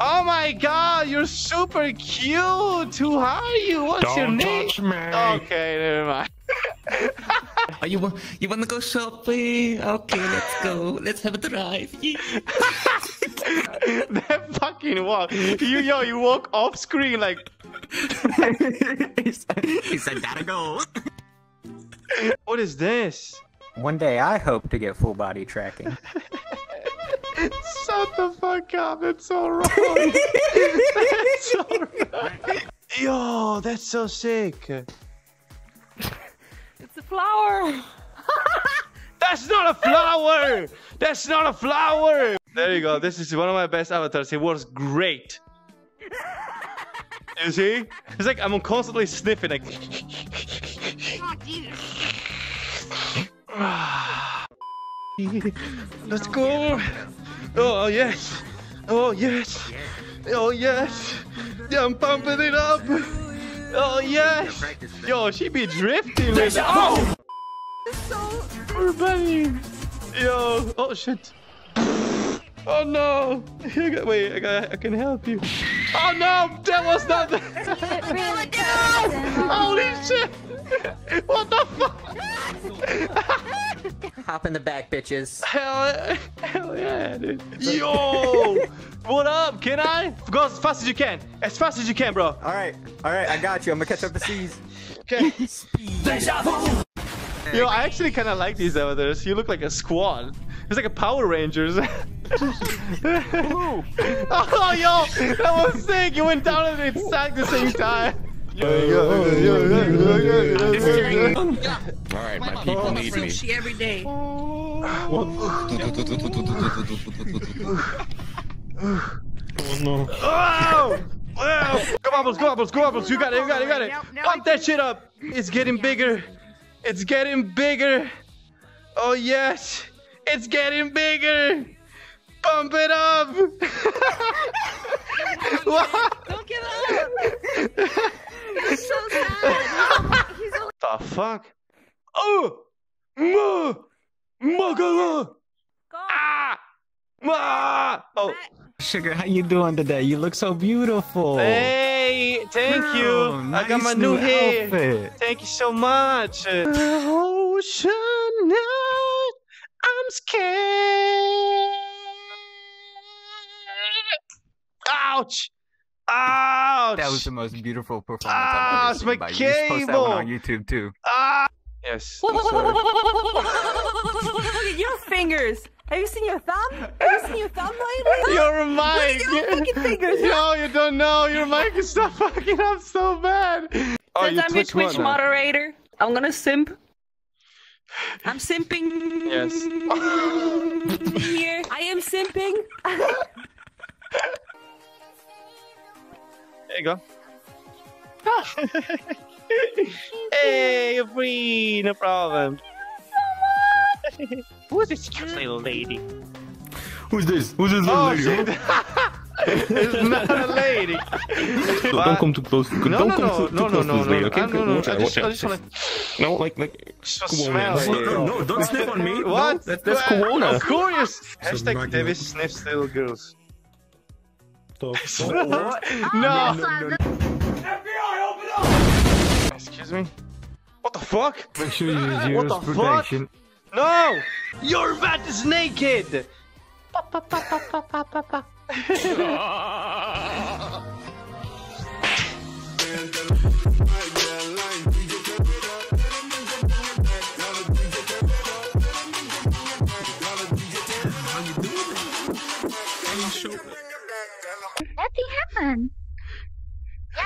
Oh my god, you're super cute. Who are you? What's Don't your name? touch me. Okay, never mind. Oh, you want you want to go shopping? Okay, let's go. Let's have a drive. That fucking walk. You yo, you walk off screen like he said, gotta go. what is this? One day I hope to get full body tracking. Shut the fuck up. That's so wrong. that's so wrong. Yo, that's so sick. It's a flower. That's not a flower. That's not a flower. There you go. This is one of my best avatars. It works great. You see? It's like I'm constantly sniffing like Let's go. Oh, oh yes. Oh yes. Oh yes. Yeah, I'm pumping it up. Oh yes. Yo, she be drifting with Oh! Poor bunny. Yo. Oh shit. Oh no. You got- Wait, I, got, I can help you. Oh no, that was not. The... Holy shit. Hop in the back, bitches. Hell, hell yeah, dude. Yo, what up? Can I? Go as fast as you can. As fast as you can, bro. All right, all right, I got you. I'm gonna catch up to C's. Okay. Yo, I actually kind of like these avatars. You look like a squad. It's like a Power Rangers. oh, yo, that was sick. You went down at the exact the same time. All right, my people need me. She every day. Oh! no. oh, wow. Go Bubbles, go Bubbles, go Bubbles. You got it, you got it, you got it. Pump that shit up. It's getting bigger. It's getting bigger. Oh, yes. It's getting bigger. Pump it up. what Don't give up. He's so sad. He's only the fuck? Oh! Ma! Magala! gone. Ah! Ma! Oh. Sugar, how you doing today? You look so beautiful. Hey, thank you. Girl, I got nice my new, hair. outfit. Thank you so much. Ocean night, I'm scared. Ouch! Ouch! That was the most beautiful performance Ah, I've it's ever my seen. by you. You should post that one cable. on YouTube too. Ah! Yes. Look at your fingers. Have you seen your thumb? Have you seen your thumb lately? Your mic! your fucking fingers. Yo, you don't know. Your mic is so fucking up so bad. Oh, Since you I'm your Twitch what Twitch now? moderator, I'm gonna simp. I'm simping. Yes. Here, I am simping. There you go. Ah. hey, you're free, no problem. Who is this cute little lady? Who's this? Who's this oh, little Oh lady? shit! it's not a lady. Don't, don't come too close. No, don't no, come no, too, too no, no, close no, to this no, lady, no, okay? no, no, no. Watch out, watch out. just wanna, No, like, like. just Come on, smell man. it. No, no, don't sniff on me. No, What? that- that's Well, corona. Of course. Hashtag. David sniffs little girls. Stop. no. Excuse me. What the fuck? Make sure you use What the fuck? No! Your vat is naked!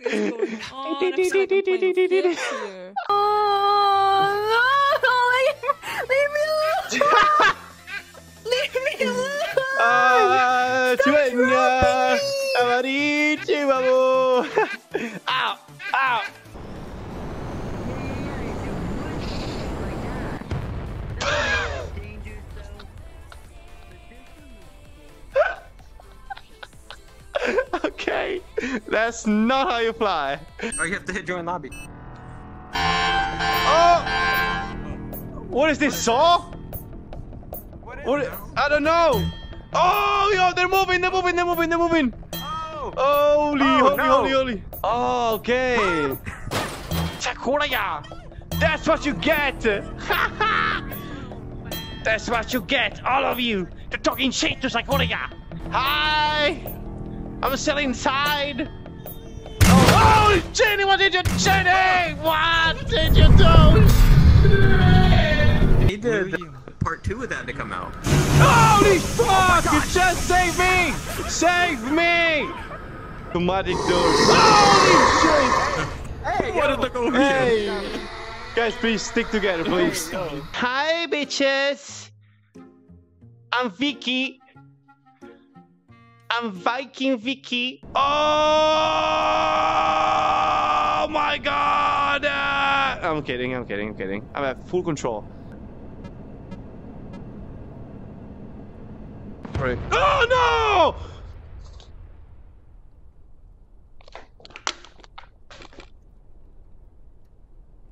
is going on? I feel like I'm playing Fifth here. Oh no! Leave, leave me alone! leave me alone! Ah, Twenya! Marichi, vamos. Ow, ow. That's not how you fly. Oh, you have to hit join lobby. Oh! What is this, saw? What is, I don't know. Oh, yo, they're moving, they're moving, they're moving, they're moving. Oh. Holy, oh, holy, holy, holy. Oh, okay. Sakuraya. That's what you get. That's what you get, all of you. They're talking shit to Sakuraya. Hi. I'm still inside. Oh, oh, Jenny, what did you, Jenny? What did you do? He did part two of that to come out. Holy fuck! you just saved me! Save me! The magic doors. Holy shit! Hey, what did the go Hey! Guys, please stick together, please. Hi, bitches! I'm Vicky. I'm Viking Vicky. Oh my god! Uh, I'm kidding, I'm kidding, I'm kidding. I'm at full control. Sorry. Oh no!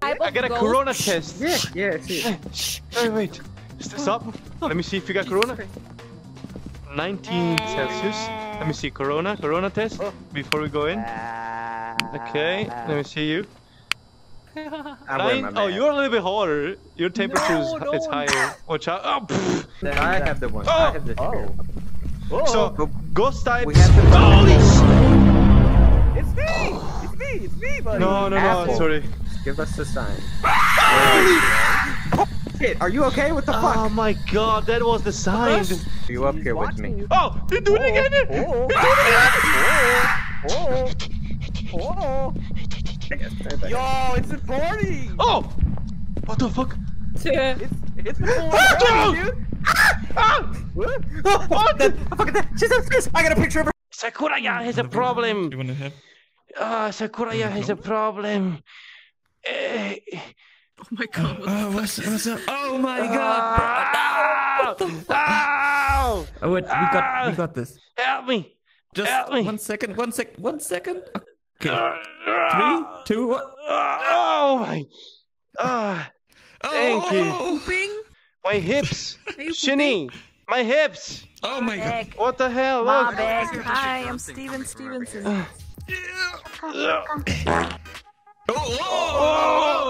I got a corona test. Yeah, yeah, I see. Shh, wait, wait. Is this up? Let me see if you got corona. 19 eh. Celsius. Let me see. Corona, corona test oh. before we go in. Okay, let me see you. I wear my Nine, oh, you're a little bit hotter. Your temperature is it's higher. Watch out. Oh, pff. I have the one. Oh. I have the oh. oh. So, oh. ghost types. We have to- Holy It's me! It's me! It's me, buddy! No, no, no. Apple. Sorry. Give us the sign. Shit, are you okay? What the fuck? Oh my god, that was the sign. Are you up here with me? Oh, you do it again. Oh, oh, oh, oh. Yo, it's a party! Oh, what the fuck? It's it's the full Oh, party, no! dude! Ah! What? What? Fuck that! She's upstairs! I got a picture of her! Sakuraya has a problem. You wanna have? Ah, Sakuraya has a problem. Eh, Oh my god. What Oh, what's, what's up? Oh my god! ah! Ow! Oh, wait, we got, we got this. Help me! Just Help me! one second, one sec, one second. Okay, Ah! three, two, one. Oh my! Ah, Oh, Thank you. pooping? my hips, Are Shinny, my hips. Oh my god! What the hell? My Look. bag. Hi, I'm Steven Stevenson. Oh, oh,